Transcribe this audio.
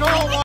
no one.